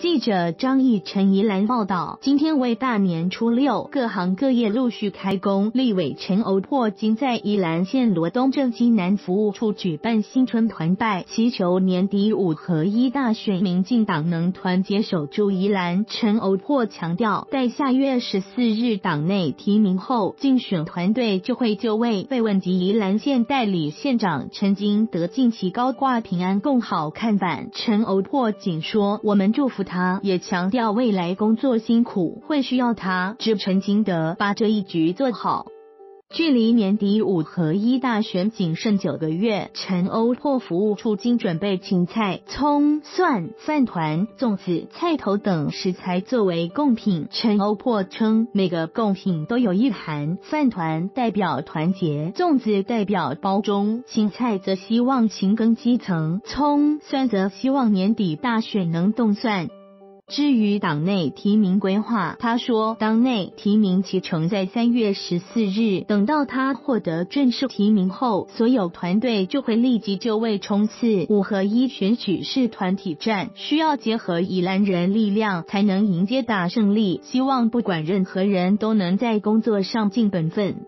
记者张毅陈怡兰报道，今天为大年初六，各行各业陆续开工。立委陈欧珀今在宜兰县罗东镇西南服务处举办新春团拜，祈求年底五合一大选，民进党能团结守住宜兰。陈欧珀强调，在下月十四日党内提名后，竞选团队就会就位。被问及宜兰县代理县长陈金德近期高挂平安共好看板，陈欧珀仅说：“我们祝福。”他也强调，未来工作辛苦，会需要他支陈金德把这一局做好。距离年底五合一大选仅剩九个月，陈欧破服务处经准备芹菜、葱、蒜、饭团、粽子、菜头等食材作为贡品。陈欧破称，每个贡品都有意涵，饭团代表团结，粽子代表包中，芹菜则希望勤耕基层，葱蒜则希望年底大选能动算。至于党内提名规划，他说，党内提名期程在三月十四日，等到他获得正式提名后，所有团队就会立即就位冲刺五合一选举是团体战，需要结合以兰人力量才能迎接大胜利。希望不管任何人都能在工作上尽本分。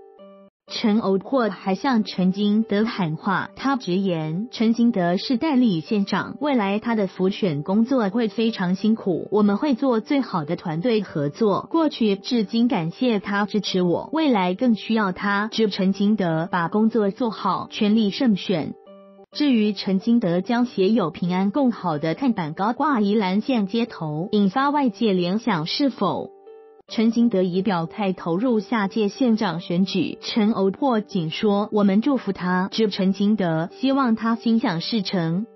陈欧珀还向陈金德喊话，他直言陈金德是代理县长，未来他的辅选工作会非常辛苦，我们会做最好的团队合作。过去至今感谢他支持我，未来更需要他支陈金德把工作做好，全力胜选。至于陈金德将写有平安共好的看板高挂宜兰县街头，引发外界联想是否？陈金德已表态投入下届县长选举，陈欧破仅说：“我们祝福他，只陈金德，希望他心想事成。”